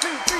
two, three.